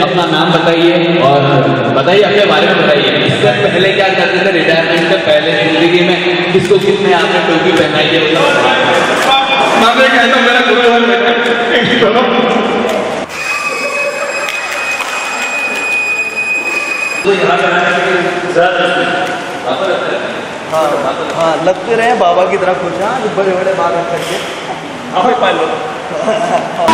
अपना नाम बताइए और बताइए अपने बारे में बताइए। इससे पहले क्या करते थे? रिटायरमेंट से पहले ज़िंदगी में किसको किसने आपने टोपी पहनाई है तो यहाँ हाँ हाँ लगते रहे बाबा की तरह खुश हाँ बड़े बड़े बाल रख करके। हाँ, आप पालो हाँ।